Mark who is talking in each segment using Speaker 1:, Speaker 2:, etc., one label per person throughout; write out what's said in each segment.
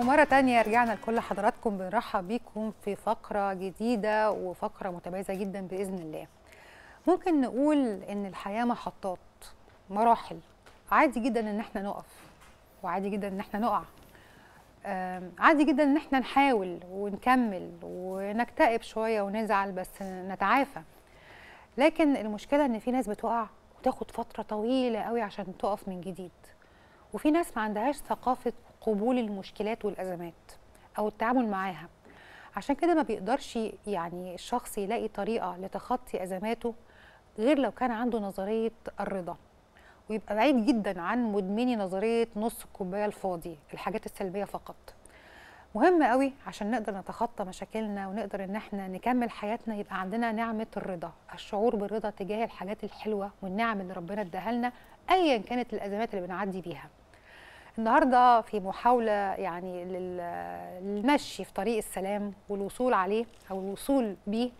Speaker 1: ومرة تانية رجعنا لكل حضراتكم بنرحب بيكم في فقرة جديدة وفقرة متميزة جدا بإذن الله. ممكن نقول إن الحياة محطات مراحل. عادي جدا إن إحنا نقف وعادي جدا إن إحنا نقع. عادي جدا إن إحنا نحاول ونكمل ونكتئب شوية ونزعل بس نتعافى. لكن المشكلة إن في ناس بتقع وتاخد فترة طويلة قوي عشان تقف من جديد. وفي ناس ما عندهاش ثقافة قبول المشكلات والأزمات أو التعامل معاها. عشان كده ما بيقدرش يعني الشخص يلاقي طريقة لتخطي أزماته غير لو كان عنده نظرية الرضا. ويبقى بعيد جدا عن مدمني نظرية نص الكوباية الفاضي الحاجات السلبية فقط. مهم قوي عشان نقدر نتخطى مشاكلنا ونقدر إن إحنا نكمل حياتنا يبقى عندنا نعمة الرضا الشعور بالرضا تجاه الحاجات الحلوة والنعم اللي ربنا اداها لنا ايا كانت الأزمات اللي بنعدي بيها. النهارده في محاولة يعني لل- للمشي في طريق السلام والوصول عليه أو الوصول بيه.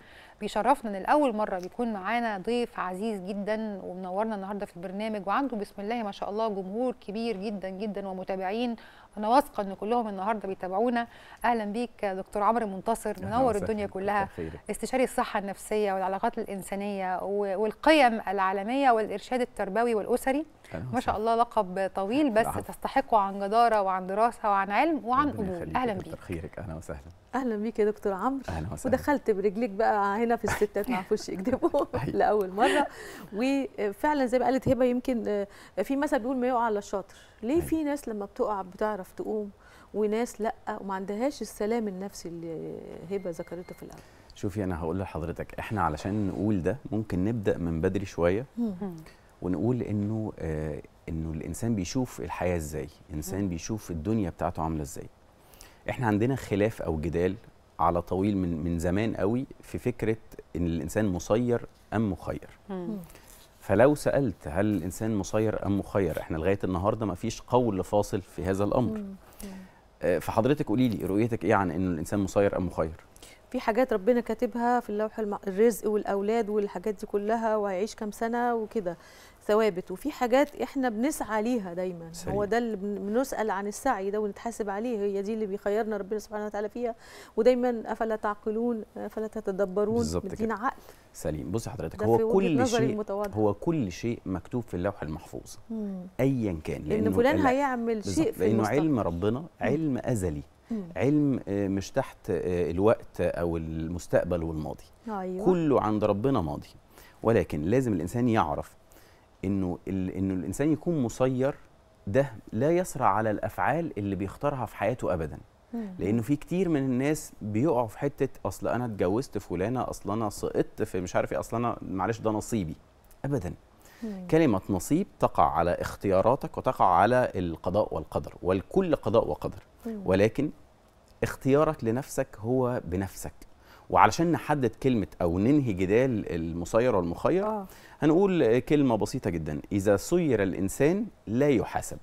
Speaker 1: بيشرفنا إن لاول مرة بيكون معانا ضيف عزيز جدا ومنورنا النهارده في البرنامج وعنده بسم الله ما شاء الله جمهور كبير جدا جدا ومتابعين أنا واثقة إن كلهم النهارده بيتابعونا أهلا بيك دكتور عمرو منتصر منور. الدنيا كلها. استشاري الصحة النفسية والعلاقات الإنسانية و- والقيم العالمية والإرشاد التربوي والأسري
Speaker 2: أهلاً
Speaker 1: ما شاء. الله لقب طويل بس. تستحقه عن جدارة وعن دراسة وعن علم وعن قبول
Speaker 2: كتر
Speaker 1: بيك
Speaker 2: خيرك أهلا وسهلا
Speaker 3: أهلا بيك يا دكتور عمرو.
Speaker 2: أهلا وسهلا.
Speaker 3: ودخلت برجليك بقى هنا في الستات ما عرفوش يكذبوا
Speaker 2: أيوة.
Speaker 3: لأول مرة. وفعلا زي ما قالت هبة يمكن آه، في مثل بيقول ما يقع الا الشاطر. ليه
Speaker 2: أيوة.
Speaker 3: في ناس لما بتقع بتعرف تقوم وناس لأ وما عندهاش السلام النفسي اللي هبة ذكرته في الأول؟
Speaker 2: شوفي أنا هقول لحضرتك إحنا علشان نقول ده ممكن نبدأ من بدري
Speaker 1: شوية.
Speaker 2: ونقول إنه آه إنه الإنسان بيشوف الحياة إزاي انسان بيشوف الدنيا بتاعته عاملة إزاي. إحنا عندنا خلاف أو جدال على طويل من من زمان قوي في فكرة إن الإنسان مسير أم مخير.
Speaker 1: مم.
Speaker 2: فلو سألت هل الإنسان مسير أم مخير إحنا لغاية النهارده ما فيش قول فاصل في هذا الأمر.
Speaker 3: مم.
Speaker 2: آه، فحضرتك قولي لي رؤيتك إيه عن إن الإنسان مسير أم مخير؟
Speaker 3: في حاجات ربنا كاتبها في اللوح الم... الرزق والأولاد والحاجات دي كلها وهيعيش كام سنة وكده. ثوابت وفي حاجات إحنا بنسعى ليها دايما.
Speaker 2: سليم.
Speaker 3: هو ده اللي بن- بنسأل عن السعي ده ونتحاسب عليه هي دي اللي بيخيرنا ربنا سبحانه وتعالى فيها. ودايما أفلا تعقلون أفلا تتدبرون؟
Speaker 2: بالظبط
Speaker 3: مدينا عقل.
Speaker 2: سليم. بصي حضرتك هو كل شيء
Speaker 3: المتواضعة.
Speaker 2: هو كل شيء مكتوب في اللوح المحفوظ. ايا كان
Speaker 3: لأن فلان
Speaker 2: لا،
Speaker 3: هيعمل شيء في لأنه
Speaker 2: علم ربنا علم أزلي.
Speaker 3: مم.
Speaker 2: علم آه، مش تحت آه، الوقت أو المستقبل والماضي.
Speaker 3: أيوه.
Speaker 2: كله عند ربنا ماضي. ولكن لازم الإنسان يعرف إنه ال- إنه الإنسان يكون مسير ده لا يسرع على الأفعال اللي بيختارها في حياته ابدا. لأنه في كتير من الناس بيقعوا في حتة أصل أنا اتجوزت فلانة أصل أنا سقطت في مش عارف إيه أصل أنا معلش ده نصيبي ابدا. كلمة نصيب تقع على اختياراتك وتقع على القضاء والقدر والكل قضاء وقدر. ولكن اختيارك لنفسك هو بنفسك وعلشان نحدد كلمة أو ننهي جدال المسير والمخير
Speaker 3: آه.
Speaker 2: هنقول كلمة بسيطة جدا. إذا سير الإنسان لا يحاسب.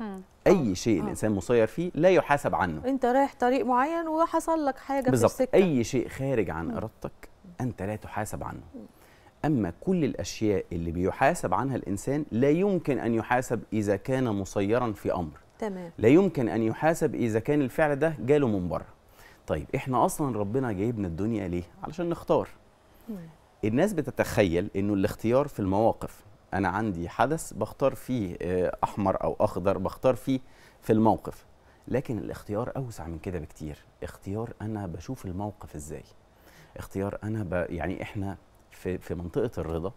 Speaker 1: مم.
Speaker 2: أي شيء
Speaker 3: آه.
Speaker 2: الإنسان مسير فيه لا يحاسب عنه.
Speaker 3: أنت رايح طريق معين وحصل لك حاجة في
Speaker 2: بالظبط.
Speaker 3: السكة.
Speaker 2: أي شيء خارج عن. إرادتك أنت لا تحاسب عنه. أما كل الأشياء اللي بيحاسب عنها الإنسان لا يمكن أن يحاسب إذا كان مسيرا في أمر.
Speaker 3: تمام.
Speaker 2: لا يمكن أن يحاسب إذا كان الفعل ده جاله من بره. طيب إحنا أصلا ربنا جايبنا الدنيا ليه؟ علشان نختار.
Speaker 3: مم.
Speaker 2: الناس بتتخيل إنه الاختيار في المواقف. أنا عندي حدث بختار فيه آه، أحمر أو أخضر بختار فيه في الموقف. لكن الاختيار أوسع من كده بكتير. اختيار أنا بشوف الموقف إزاي. اختيار أنا ب... يعني إحنا في في منطقة الرضا.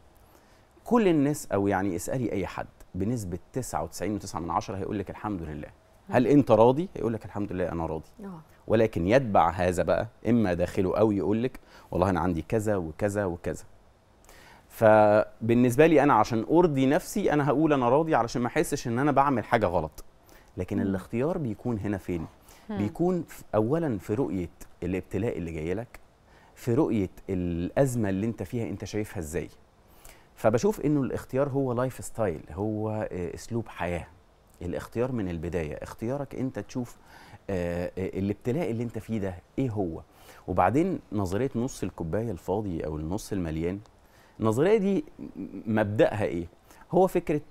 Speaker 2: كل الناس أو يعني اسألي أي حد بنسبة 99.9 من عشرة هيقول لك الحمد لله. هل انت راضي؟ هيقول لك الحمد لله أنا راضي.
Speaker 3: آه.
Speaker 2: ولكن يتبع هذا بقى إما داخله أو يقول لك والله أنا عندي كذا وكذا وكذا. فبالنسبة لي أنا عشان أرضي نفسي أنا هقول أنا راضي علشان ما أحسش إن أنا بعمل حاجة غلط. لكن
Speaker 3: مم.
Speaker 2: الاختيار بيكون هنا فين؟
Speaker 1: مم.
Speaker 2: بيكون اولا في رؤية الابتلاء اللي جاي لك في رؤية الأزمة اللي أنت فيها أنت شايفها إزاي. فبشوف إنه الاختيار هو life style هو آه، أسلوب حياة. الاختيار من البداية. اختيارك انت تشوف آه، آه، الابتلاء اللي انت فيه ده إيه هو؟ وبعدين نظرية نص الكوباية الفاضي أو النص المليان النظرية دي مبدأها إيه؟ هو فكرة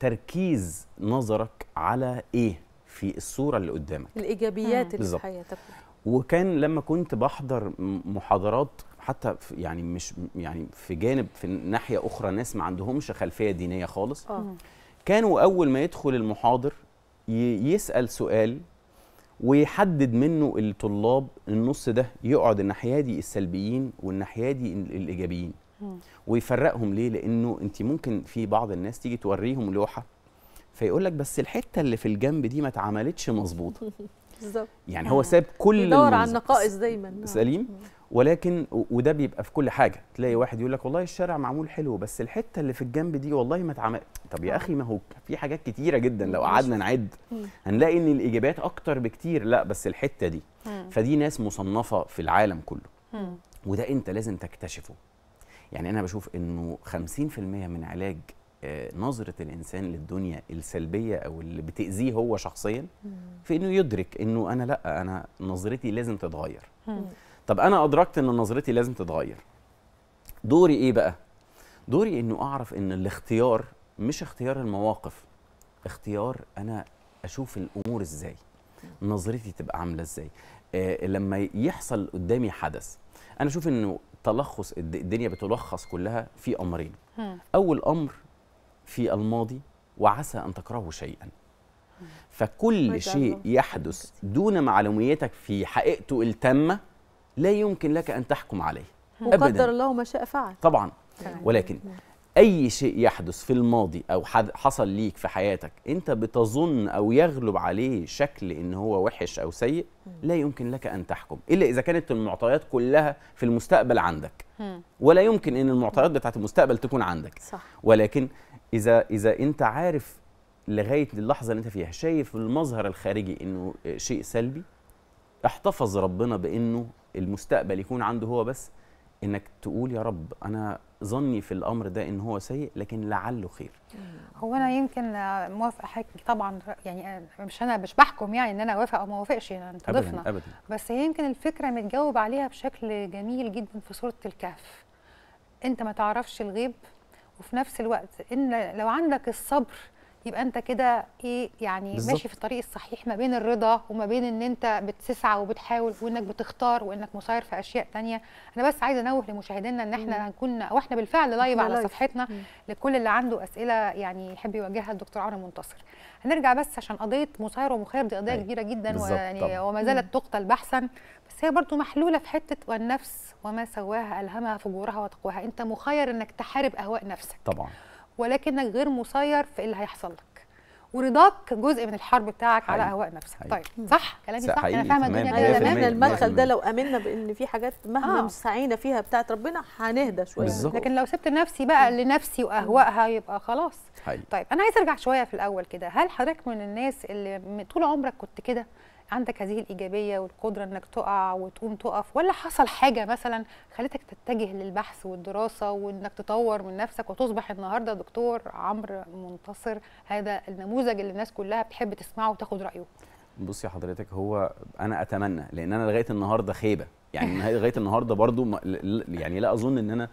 Speaker 2: تركيز نظرك على إيه في الصورة اللي قدامك.
Speaker 1: الإيجابيات.
Speaker 3: اللي في. حياتك.
Speaker 2: وكان لما كنت بحضر محاضرات حتى يعني مش يعني في جانب في ناحية أخرى ناس ما عندهمش خلفية دينية خالص
Speaker 3: آه.
Speaker 2: كانوا أول ما يدخل المحاضر ي- يسأل سؤال ويحدد منه الطلاب النص ده يقعد الناحية دي السلبيين والناحية دي ال-
Speaker 1: الإيجابيين.
Speaker 2: ويفرقهم ليه لأنه أنت ممكن في بعض الناس تيجي توريهم لوحة فيقول لك بس الحتة اللي في الجنب دي ما اتعملتش مظبوطة
Speaker 3: بالظبط
Speaker 2: يعني هو. ساب كل
Speaker 3: بيدور على. النقائص دايما آه.
Speaker 2: سليم ولكن وده بيبقى في كل حاجة تلاقي واحد يقول لك والله الشارع معمول حلو بس الحتة اللي في الجنب دي والله ما اتعمل طب يا. أخي ما هو في حاجات كتيرة جدا لو قعدنا نعد. هنلاقي إن الإجابات أكتر بكتير لا بس الحتة دي. فدي ناس مصنفة في العالم كله. وده أنت لازم تكتشفه يعني أنا بشوف إنه 50% من علاج آه، نظرة الإنسان للدنيا السلبية أو اللي بتأذيه هو شخصيا. في إنه يدرك إنه أنا لأ أنا نظرتي لازم تتغير. طب أنا أدركت ان نظرتي لازم تتغير دوري إيه بقى دوري إنه أعرف إن الاختيار مش اختيار المواقف اختيار أنا أشوف الأمور إزاي نظرتي تبقى عاملة إزاي آه لما يحصل قدامي حدث أنا أشوف إنه تلخص الد- الدنيا بتلخص كلها في أمرين
Speaker 1: مم.
Speaker 2: أول أمر في الماضي وعسى أن تكرهوا شيئا فكل شيء. يحدث دون معلوميتك في حقيقته التامة لا يمكن لك أن تحكم عليه
Speaker 3: وقدر. الله ما شاء فعل
Speaker 2: طبعا. ولكن أي شيء يحدث في الماضي أو حصل ليك في حياتك أنت بتظن أو يغلب عليه شكل إن هو وحش أو سيء لا يمكن لك أن تحكم إلا إذا كانت المعطيات كلها في المستقبل عندك. ولا يمكن إن المعطيات بتاعت المستقبل تكون عندك.
Speaker 3: صح.
Speaker 2: ولكن إذا إذا أنت عارف لغاية اللحظة اللي أنت فيها شايف المظهر الخارجي إنه شيء سلبي احتفظ ربنا بإنه المستقبل يكون عنده هو بس إنك تقول يا رب أنا ظني في الأمر ده إن هو سيء لكن لعله خير.
Speaker 1: هو أنا يمكن موافقه حضرتك طبعا يعني مش أنا مش بحكم يعني إن أنا أوافق أو ما أوافقش يعني أنت ضيفنا.
Speaker 2: ابدا.
Speaker 1: بس هي يمكن الفكرة متجاوب عليها بشكل جميل جدا في سوره الكهف. أنت ما تعرفش الغيب وفي نفس الوقت إن لو عندك الصبر يبقى انت كده إيه يعني
Speaker 2: بالظبط.
Speaker 1: ماشي في الطريق الصحيح ما بين الرضا وما بين ان انت بتسعى وبتحاول وانك بتختار وانك مسير في اشياء تانية أنا بس عايزة انوه لمشاهدينا ان إحنا هنكون وإحنا بالفعل لايف على. صفحتنا
Speaker 3: مم.
Speaker 1: لكل اللي عنده أسئلة يعني يحب يوجهها الدكتور عمرو منتصر هنرجع بس عشان قضية مسير ومخير دي قضية
Speaker 2: أيوة.
Speaker 1: كبيرة جدا
Speaker 2: بالظبط
Speaker 1: ويعني. وما زالت تقتل بحثا بس هي برضو محلولة في حتة والنفس وما سواها ألهمها فجورها وتقواها أنت مخير إنك تحارب أهواء نفسك
Speaker 2: طبعا
Speaker 1: ولكنك غير مسير في اللي هيحصل لك ورضاك جزء من الحرب بتاعك على
Speaker 2: حقيقي.
Speaker 1: أهواء نفسك
Speaker 2: حقيقي.
Speaker 1: طيب صح كلامي
Speaker 2: صح،
Speaker 1: صح أنا
Speaker 2: فاهمة
Speaker 1: الدنيا كده
Speaker 2: 100%.
Speaker 1: تمام
Speaker 3: امنا المدخل ده
Speaker 2: 100%.
Speaker 3: لو امنا بإن في حاجات مهما
Speaker 1: آه.
Speaker 3: سعينا فيها بتاعت ربنا هنهدى شوية
Speaker 2: بالظبط.
Speaker 1: لكن لو سبت نفسي بقى لنفسي وأهوائها يبقى خلاص
Speaker 2: حقيقي
Speaker 1: طيب أنا عايز أرجع شوية في الأول كده هل حضرتك من الناس اللي طول عمرك كنت كده عندك هذه الإيجابية والقدرة إنك تقع وتقوم تقف ولا حصل حاجة مثلا خلتك تتجه للبحث والدراسة وإنك تطور من نفسك وتصبح النهارده دكتور عمرو منتصر؟ هذا النموذج اللي الناس كلها بتحب تسمعه وتاخد رأيه.
Speaker 2: بصي حضرتك هو أنا أتمنى لأن أنا لغاية النهارده خيبة. يعني لغاية النهارده برضو يعني لا أظن إن أنا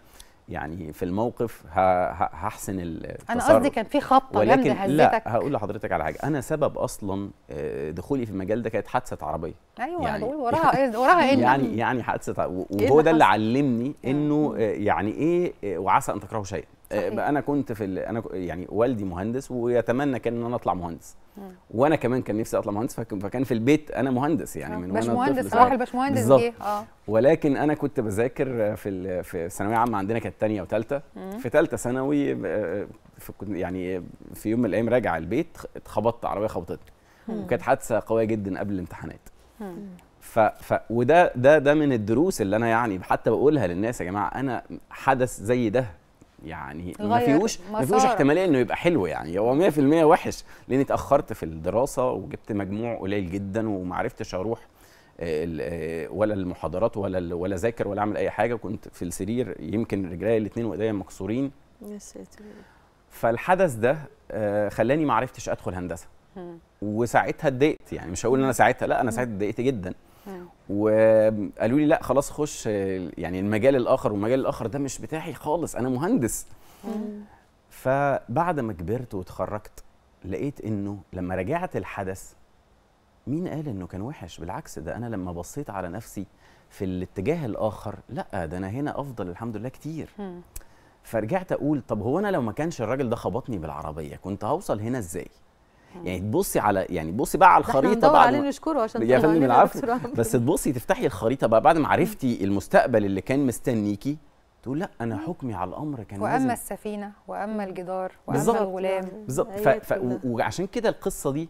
Speaker 2: يعني في الموقف هحسن التصرف.
Speaker 1: أنا قصدي كان في خبطة جامدة
Speaker 2: ولكن لا هقول لحضرتك على حاجة. أنا سبب أصلا آه، دخولي في المجال ده كانت حادثة عربية.
Speaker 1: أيوه
Speaker 2: يعني-
Speaker 1: بقول وراها إيه وراها إيه
Speaker 2: يعني يعني حادثة
Speaker 3: إيه
Speaker 2: وهو ده اللي؟ علمني إنه آه، يعني إيه آه، وعسى أن تكرهوا شيئا. آه،
Speaker 1: صحيح.
Speaker 2: أنا كنت في أنا يعني والدي مهندس ويتمنى كان إن أنا أطلع مهندس
Speaker 1: مم.
Speaker 2: وأنا كمان كان نفسي أطلع مهندس فك- فكان في البيت أنا مهندس يعني من وأنا
Speaker 1: صلاح
Speaker 2: صغير.
Speaker 1: الباشمهندس. جه آه
Speaker 2: ولكن أنا كنت بذاكر في ال- في ثانوية عامة عندنا كانت ثانية وثالثه. في ثالثه ثانوي آه، يعني في يوم من الأيام راجع البيت اتخبطت عربية خبطتني. وكانت حادثة قوية جدا قبل الامتحانات. ف, ف وده ده ده من الدروس اللي أنا يعني حتى بقولها للناس يا جماعة أنا حدث زي ده يعني ما فيهوش ما فيهوش. احتمالية إنه يبقى حلو يعني. هو 100% وحش. لأني اتأخرت في الدراسة وجبت مجموع قليل جدا وما عرفتش أروح آه، آه، ولا المحاضرات ولا ولا ذاكر ولا أعمل أي حاجة. كنت في السرير يمكن رجلي الاثنين وإيديا مكسورين.
Speaker 3: يا ساتر
Speaker 2: فالحدث ده آه، خلاني ما عرفتش أدخل
Speaker 1: هندسة.
Speaker 2: وساعتها اتضايقت يعني. مش هقول إن أنا ساعتها لا أنا ساعتها اتضايقت جدا. وقالوا لي لا خلاص خش يعني المجال الآخر والمجال الآخر ده مش بتاعي خالص أنا مهندس. فبعد ما كبرت واتخرجت لقيت إنه لما راجعت الحدث مين قال إنه كان وحش بالعكس ده أنا لما بصيت على نفسي في الاتجاه الآخر لا ده أنا هنا أفضل الحمد لله كتير. فرجعت أقول طب هو أنا لو ما كانش الراجل ده خبطني بالعربية كنت هوصل هنا إزاي يعني تبصي على يعني بصي بقى على
Speaker 3: الخريطة
Speaker 2: بعد
Speaker 3: عليه
Speaker 2: ما
Speaker 3: نشكره عشان
Speaker 2: يا فندم العفو. بس تبصي تفتحي الخريطة بقى بعد ما عرفتي المستقبل اللي كان مستنيكي تقول لأ أنا حكمي على الأمر كان
Speaker 1: وأما
Speaker 2: لازم
Speaker 1: السفينة وأما الجدار وأما
Speaker 2: بالظبط.
Speaker 1: الغلام.
Speaker 2: بالظبط. وعشان كده القصة دي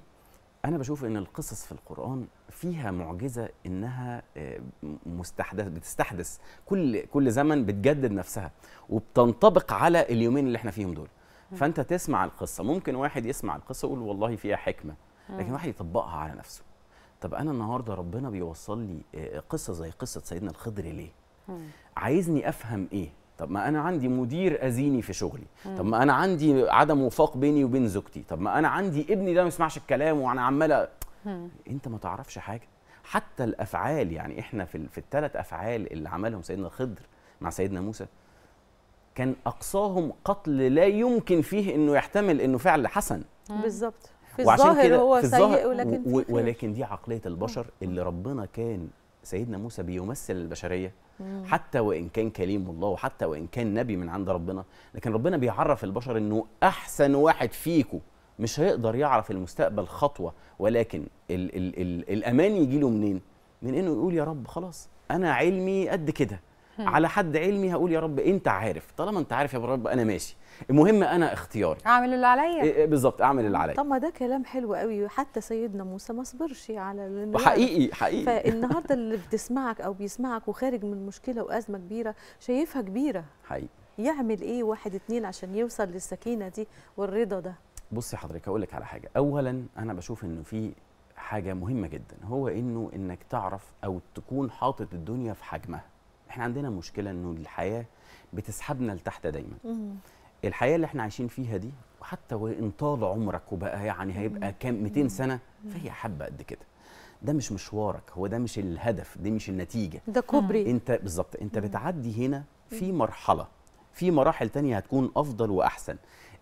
Speaker 2: أنا بشوف إن القصص في القرآن فيها معجزة إنها آه، مستحدث بتستحدث كل كل زمن بتجدد نفسها وبتنطبق على اليومين اللي إحنا فيهم دول. فانت تسمع القصة. ممكن واحد يسمع القصة يقول والله فيها حكمة لكن واحد يطبقها على نفسه. طب أنا النهارده ربنا بيوصل لي آه، قصة زي قصة سيدنا الخضر ليه. عايزني أفهم إيه؟ طب ما أنا عندي مدير أذيني في شغلي. طب ما أنا عندي عدم وفاق بيني وبين زوجتي. طب ما أنا عندي ابني ده ما يسمعش الكلام وأنا عمال أ-
Speaker 1: مم.
Speaker 2: أنت ما تعرفش حاجة؟ حتى الأفعال يعني إحنا في في الثلاث أفعال اللي عملهم سيدنا الخضر مع سيدنا موسى كان أقصاهم قتل لا يمكن فيه إنه يحتمل إنه فعل حسن.
Speaker 3: بالظبط. في
Speaker 2: وعشان
Speaker 3: الظاهر
Speaker 2: كده
Speaker 3: هو
Speaker 2: في
Speaker 3: سيء
Speaker 2: الظاهر
Speaker 3: ولكن
Speaker 2: و-. ولكن دي عقلية البشر اللي ربنا كان سيدنا موسى بيمثل البشرية. حتى وإن كان كليم الله وحتى وإن كان نبي من عند ربنا. لكن ربنا بيعرف البشر إنه أحسن واحد فيكم مش هيقدر يعرف المستقبل خطوة ولكن ال ال ال الأمان يجي له منين؟ من إنه يقول يا رب خلاص أنا علمي قد كده. على حد علمي هقول يا رب انت عارف طالما انت عارف يا رب أنا ماشي. المهم أنا اختياري.
Speaker 1: اعمل اللي عليا.
Speaker 2: إيه- إيه بالظبط اعمل اللي عليا.
Speaker 3: طب ما ده كلام حلو قوي حتى سيدنا موسى ما صبرش على.
Speaker 2: حقيقي حقيقي.
Speaker 3: فالنهارده اللي بتسمعك أو بيسمعك وخارج من مشكلة وأزمة كبيرة شايفها كبيرة.
Speaker 2: حقيقي.
Speaker 3: يعمل إيه واحد اتنين عشان يوصل للسكينة دي والرضا ده؟
Speaker 2: بصي حضرتك أقول لك على حاجة. اولا أنا بشوف إنه في حاجة مهمة جدا هو إنه إنك تعرف أو تكون حاطط الدنيا في حجمها. إحنا عندنا مشكلة انه الحياة بتسحبنا لتحت دايما. الحياة اللي إحنا عايشين فيها دي حتى وان طال عمرك وبقى يعني هيبقى كام 200 سنة فهي حبه قد كده. ده مش مشوارك هو ده مش الهدف دي مش النتيجة.
Speaker 3: ده كوبري.
Speaker 2: انت بالظبط انت بتعدي هنا في مرحلة في مراحل تانية هتكون أفضل وأحسن.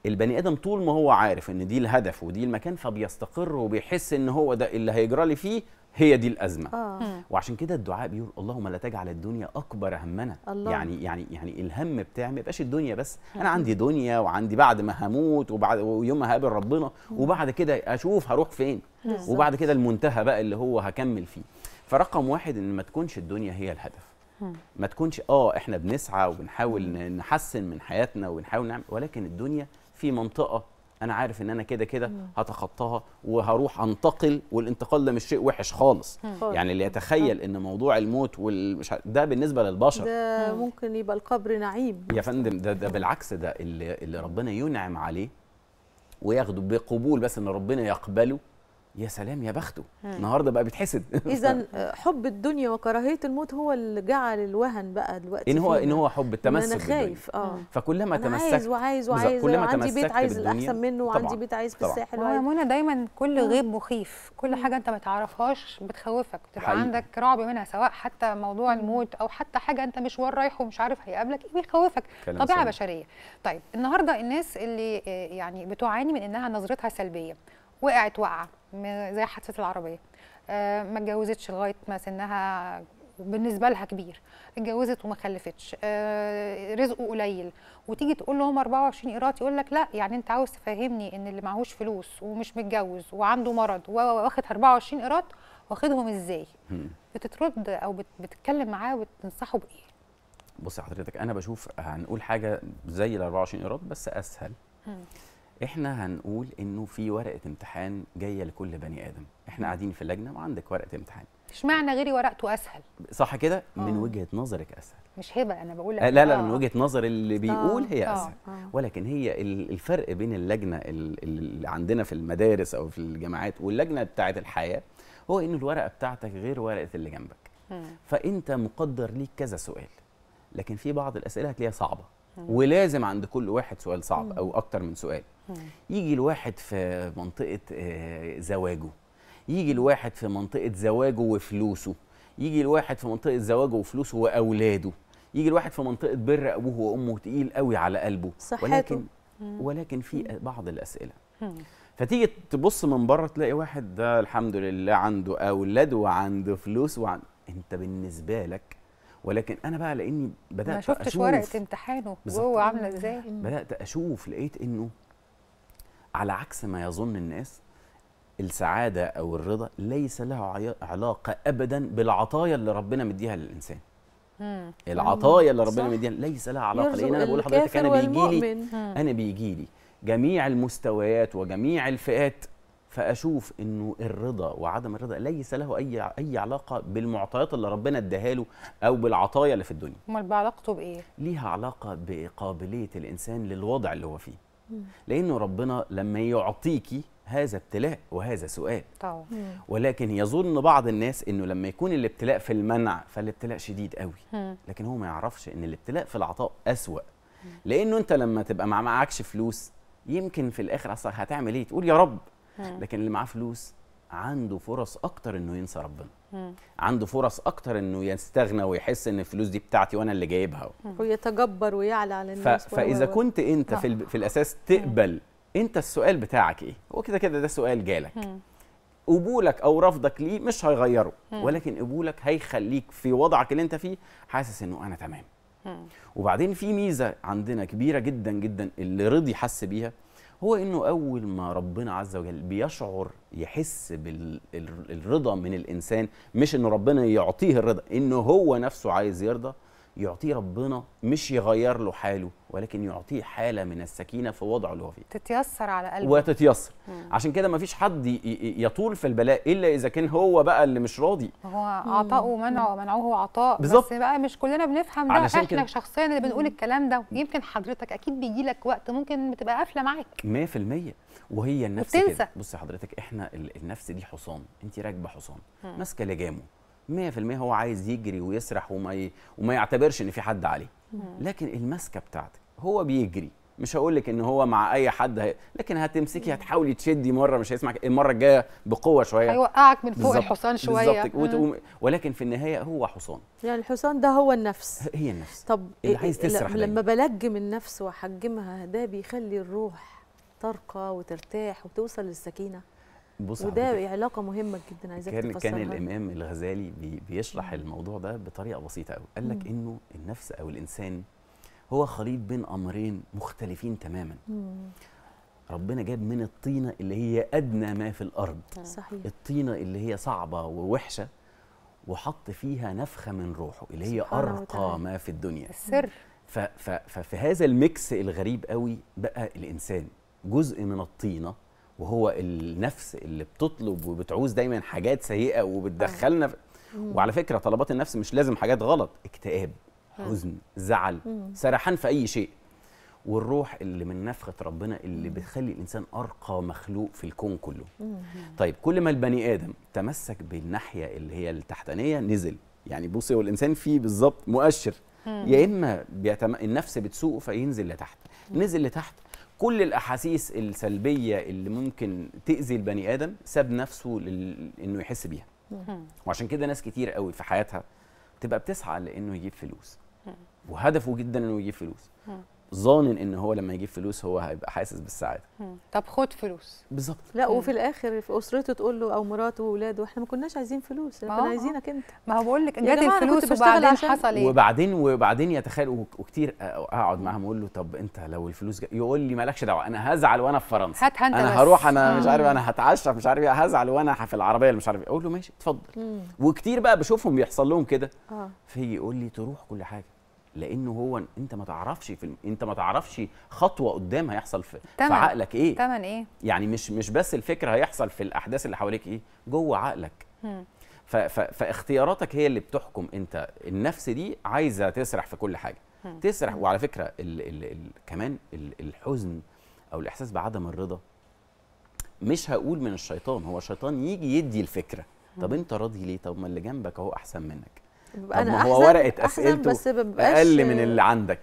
Speaker 2: البني آدم طول ما هو عارف إن دي الهدف ودي المكان فبيستقر وبيحس إن هو ده اللي هيجرى لي فيه هي دي الأزمة.
Speaker 3: آه.
Speaker 2: وعشان كده الدعاء بيقول اللهم لا تجعل الدنيا أكبر همنا.
Speaker 3: الله.
Speaker 2: يعني يعني يعني الهم بتاعي ما يبقاش الدنيا بس. أنا عندي دنيا وعندي بعد ما هموت وبعد ويوم ما هقابل ربنا وبعد كده أشوف هروح فين.
Speaker 3: بالظبط.
Speaker 2: وبعد كده المنتهى بقى اللي هو هكمل فيه. فرقم واحد إن ما تكونش الدنيا هي الهدف. ما تكونش آه إحنا بنسعى وبنحاول نحسن من حياتنا وبنحاول نعمل ولكن الدنيا في منطقة أنا عارف ان أنا كده كده هتخطاها وهروح انتقل والانتقال ده مش شيء وحش خالص. يعني اللي يتخيل ان موضوع الموت والمش ده بالنسبة للبشر.
Speaker 3: ده ممكن يبقى القبر نعيم.
Speaker 2: يا فندم ده ده بالعكس ده اللي, اللي ربنا ينعم عليه وياخده بقبول بس ان ربنا يقبله يا سلام يا بخته النهارده بقى بيتحسد.
Speaker 3: إذا حب الدنيا وكراهية الموت هو اللي جعل الوهن بقى دلوقتي
Speaker 2: إن هو. إن هو حب التمسك أنا.
Speaker 3: خايف آه.
Speaker 2: فكلما
Speaker 3: أنا عايز
Speaker 2: تمسكت
Speaker 3: وعايز وعايز
Speaker 2: كلما
Speaker 3: عندي بيت
Speaker 2: تمسكت
Speaker 3: عايز الأحسن منه وعندي بيت عايز في. الساحل
Speaker 1: يا
Speaker 3: وعايز
Speaker 1: منى دايما كل غيب مخيف كل حاجة انت ما تعرفهاش بتخوفك بتبقى
Speaker 2: حقيقي.
Speaker 1: عندك رعب منها سواء حتى موضوع الموت أو حتى حاجة انت مشوار رايحه ومش عارف هيقابلك إيه بيخوفك. طبيعة
Speaker 2: سليم.
Speaker 1: بشرية. طيب النهارده الناس اللي آه، يعني بتعاني من إنها نظرتها سلبية وقعت وقعه زي حادثة العربية. آه، ما اتجوزتش لغاية ما سنها بالنسبة لها كبير. اتجوزت وما خلفتش. آه، رزقه قليل. وتيجي تقول لهم 24 قيراط يقول لك لا يعني أنت عاوز تفهمني إن اللي معهوش فلوس ومش متجوز وعنده مرض واخد 24 قيراط واخدهم
Speaker 2: إزاي.
Speaker 1: بتترد أو بت- بتتكلم معاه وتنصحه بإيه؟
Speaker 2: بصي حضرتك أنا بشوف هنقول حاجة زي ال 24 إيراد بس أسهل. إحنا هنقول إنه في ورقة امتحان جاية لكل بني آدم. إحنا قاعدين في اللجنة وعندك ورقة امتحان.
Speaker 1: اشمعنى غيري ورقته أسهل؟
Speaker 2: صح كده؟ من
Speaker 1: آه.
Speaker 2: وجهة نظرك أسهل.
Speaker 1: مش هبة أنا بقول لك
Speaker 2: آه لا لا
Speaker 1: آه.
Speaker 2: من وجهة نظر اللي بيقول هي
Speaker 1: آه،
Speaker 2: أسهل.
Speaker 3: آه.
Speaker 2: ولكن هي ال- الفرق بين اللجنة ال- اللي عندنا في المدارس أو في الجامعات واللجنة بتاعه الحياة هو ان الورقة بتاعتك غير ورقة اللي جنبك. فأنت مقدر ليك كذا سؤال لكن في بعض الأسئلة هتلاقيها صعبة. ولازم عند كل واحد سؤال صعب أو أكتر من سؤال. يجي الواحد في منطقة آه، زواجه. يجي الواحد في منطقة زواجه وفلوسه. يجي الواحد في منطقة زواجه وفلوسه وأولاده. يجي الواحد في منطقة بر أبوه وأمه تقيل قوي على قلبه.
Speaker 3: صحته.
Speaker 2: ولكن ولكن في بعض
Speaker 1: الأسئلة.
Speaker 2: فتيجي تبص من بره تلاقي واحد ده الحمد لله عنده أولاد وعنده فلوس وعن... أنت بالنسبة لك ولكن أنا بقى لأني بدأت
Speaker 1: ما شفتش
Speaker 2: أشوف
Speaker 1: ورقه امتحانه
Speaker 2: بالظبط.
Speaker 1: وهو عاملة إزاي
Speaker 2: بدأت أشوف لقيت إنه على عكس ما يظن الناس السعادة أو الرضا ليس له عي- علاقة ابدا بالعطايا اللي ربنا مديها للإنسان
Speaker 1: مم.
Speaker 2: العطايا اللي ربنا. مديها ليس لها
Speaker 3: علاقة
Speaker 2: لأن أنا بقول لحضرتك أنا بيجي لي. أنا بيجي لي جميع المستويات وجميع الفئات فأشوف إنه الرضا وعدم الرضا ليس له أي أي علاقة بالمعطيات اللي ربنا اداها له أو بالعطايا اللي في الدنيا.
Speaker 1: أمال بعلاقته بإيه؟
Speaker 2: ليها علاقة بقابلية الإنسان للوضع اللي هو فيه. لأنه ربنا لما يعطيكي هذا ابتلاء وهذا سؤال.
Speaker 1: طبعا.
Speaker 2: ولكن يظن بعض الناس إنه لما يكون الابتلاء في المنع فالابتلاء شديد قوي. لكن هو ما يعرفش إن الابتلاء في العطاء أسوأ. لأنه أنت لما تبقى مع معكش فلوس يمكن في الآخر أصلا هتعمل إيه؟ تقول يا رب. لكن اللي معاه فلوس عنده فرص أكتر إنه ينسى ربنا
Speaker 1: مم.
Speaker 2: عنده فرص أكتر إنه يستغنى ويحس إن الفلوس دي بتاعتي وأنا اللي جايبها
Speaker 3: ويتجبر ويعلى على
Speaker 2: ف...
Speaker 3: الناس و-
Speaker 2: فإذا
Speaker 3: و-
Speaker 2: كنت أنت
Speaker 1: آه.
Speaker 2: في, ال... في الأساس تقبل أنت السؤال بتاعك إيه هو كده كده ده سؤال جالك
Speaker 1: مم.
Speaker 2: قبولك أو رفضك ليه مش هيغيره
Speaker 1: مم.
Speaker 2: ولكن قبولك هيخليك في وضعك اللي أنت فيه حاسس إنه أنا تمام
Speaker 1: مم.
Speaker 2: وبعدين في ميزة عندنا كبيرة جدا جدا اللي رضي حس بيها هو إنه أول ما ربنا عز وجل بيشعر يحس بالرضا من الإنسان مش إنه ربنا يعطيه الرضا إنه هو نفسه عايز يرضى يعطيه ربنا مش يغير له حاله ولكن يعطيه حالة من السكينة في وضعه اللي هو فيه.
Speaker 1: تتيسر على قلبه.
Speaker 2: وتتيسر.
Speaker 1: مم.
Speaker 2: عشان كده مفيش حد ي- ي- يطول في البلاء إلا إذا كان هو بقى اللي مش راضي.
Speaker 1: هو عطاء ومنع ومنعه عطاء.
Speaker 2: بالظبط.
Speaker 1: بس بقى مش كلنا بنفهم ده. إحنا
Speaker 2: كده.
Speaker 1: شخصيا اللي بنقول الكلام ده يمكن حضرتك أكيد بيجي لك وقت ممكن بتبقى قافلة معاك.
Speaker 2: 100% وهي النفس
Speaker 1: وبتنسى.
Speaker 2: كده. بصي حضرتك إحنا ال- النفس دي حصان. انت راكبة حصان. ماسكة لجامه. 100% هو عايز يجري ويسرح وما ي... وما يعتبرش إن في حد عليه. لكن المسكة بتاعتك هو بيجري. مش هقول لك إن هو مع أي حد هي... لكن هتمسكي هتحاولي تشدي مرة مش هيسمعك. المرة الجاية بقوة شوية.
Speaker 1: هيوقعك من فوق
Speaker 2: بالظبط.
Speaker 1: الحصان شوية.
Speaker 2: بالظبط. وتقوم ولكن في النهاية هو حصان.
Speaker 3: يعني الحصان ده هو النفس.
Speaker 2: هي النفس.
Speaker 3: طب
Speaker 2: اللي
Speaker 3: إيه-
Speaker 2: عايز تسرح
Speaker 3: لما. بلجم النفس وأحجمها ده بيخلي الروح ترقى وترتاح وتوصل للسكينة.
Speaker 2: بص
Speaker 3: وده علاقة مهمة جدا عايزاك
Speaker 2: كان
Speaker 3: تفسرها.
Speaker 2: كان. الإمام الغزالي بي بيشرح الموضوع ده بطريقة بسيطة قوي قال لك
Speaker 3: مم.
Speaker 2: إنه النفس أو الإنسان هو خليط بين أمرين مختلفين تماما.
Speaker 3: مم.
Speaker 2: ربنا جاب من الطينة اللي هي أدنى ما في الأرض.
Speaker 3: صحيح.
Speaker 2: الطينة اللي هي صعبة ووحشة وحط فيها نفخة من روحه اللي هي
Speaker 3: أرقى.
Speaker 2: ما في الدنيا.
Speaker 1: السر.
Speaker 2: ففي هذا الميكس الغريب قوي بقى الإنسان. جزء من الطينة وهو النفس اللي بتطلب وبتعوز دايما حاجات سيئة وبتدخلنا في. وعلى فكرة طلبات النفس مش لازم حاجات غلط اكتئاب حزن زعل. سرحان في أي شيء. والروح اللي من نفخة ربنا اللي بتخلي الإنسان أرقى مخلوق في الكون كله. طيب كل ما البني آدم تمسك بالناحية اللي هي التحتانية نزل. يعني بصي هو الإنسان فيه بالظبط مؤشر. يا إما بيتم... النفس بتسوقه فينزل لتحت. نزل لتحت كل الأحاسيس السلبية اللي ممكن تأذي البني آدم ساب نفسه لل... إنه يحس بيها. وعشان كده ناس كتير قوي في حياتها تبقى بتسعى لإنه يجيب فلوس وهدفه جدا إنه يجيب فلوس. ظانن إن هو لما يجيب فلوس هو هيبقى حاسس
Speaker 1: بالسعادة. طب خد فلوس.
Speaker 2: بالظبط.
Speaker 3: لا. وفي الآخر في أسرته تقول له أو مراته واولاده إحنا ما كناش عايزين فلوس
Speaker 1: ما إحنا
Speaker 3: كنا عايزينك أنت.
Speaker 1: ما هو بقول لك جت الفلوس
Speaker 3: بشتغل
Speaker 1: وبعدين
Speaker 3: عشان-
Speaker 1: حصل إيه
Speaker 2: وبعدين وبعدين يتخيل وك- وكتير أقعد معاهم أقول له طب أنت لو الفلوس جا... يقول لي مالكش دعوة أنا هزعل وأنا في فرنسا.
Speaker 1: انت
Speaker 2: أنا
Speaker 1: بس.
Speaker 2: هروح أنا مش
Speaker 1: مم.
Speaker 2: عارف أنا هتعشى مش عارف إيه هزعل وأنا في العربية اللي مش عارف إيه. أقول له ماشي اتفضل. وكتير بقى بشوفهم بيحصل لهم كده.
Speaker 3: آه.
Speaker 2: فيجي يقول لي تروح كل حاجة. لأنه هو أنت ما تعرفش في الم... أنت ما تعرفش خطوة قدام هيحصل في, في. عقلك إيه.
Speaker 1: تمن إيه؟
Speaker 2: يعني مش مش بس الفكرة هيحصل في الأحداث اللي حواليك إيه جوه عقلك.
Speaker 1: مم.
Speaker 2: ف ف فاختياراتك هي اللي بتحكم أنت. النفس دي عايزة تسرح في كل حاجة.
Speaker 1: مم.
Speaker 2: تسرح. وعلى فكرة ال ال ال كمان ال الحزن أو الإحساس بعدم الرضا مش هقول من الشيطان هو الشيطان يجي يدي الفكرة. طب أنت راضي ليه؟ طب ما اللي جنبك أهو أحسن منك. ما هو ورقة أسئلته
Speaker 3: بس
Speaker 2: أقل من اللي عندك.